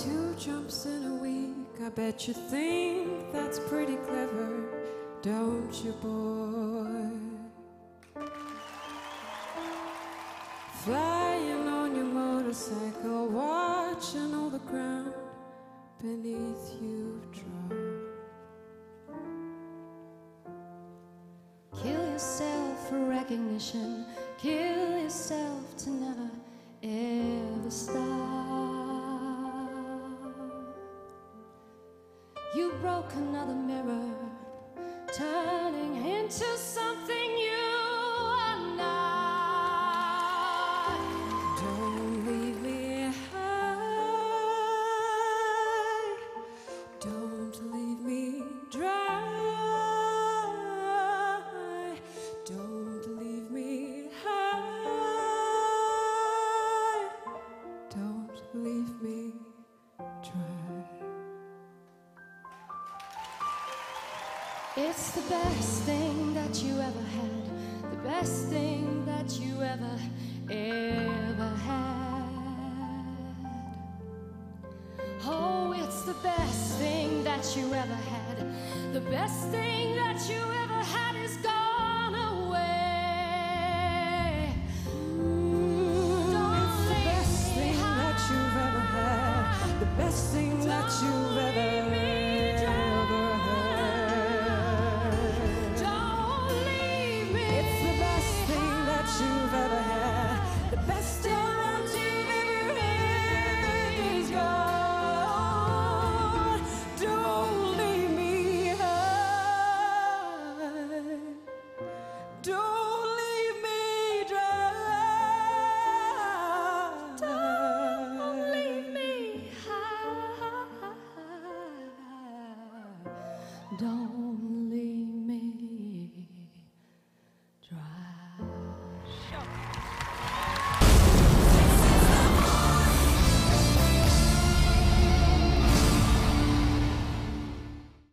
two jumps in a week. I bet you think that's pretty clever, don't you, boy? Flying on your motorcycle, watching all the ground beneath you drop. Kill yourself for recognition. Kill yourself to never ever stop. You broke another mirror, turning into something you are not. Don't leave me high. Don't leave It's the best thing that you ever had, the best thing that you ever, ever had. Oh, it's the best thing that you ever had, the best thing that you ever had Don't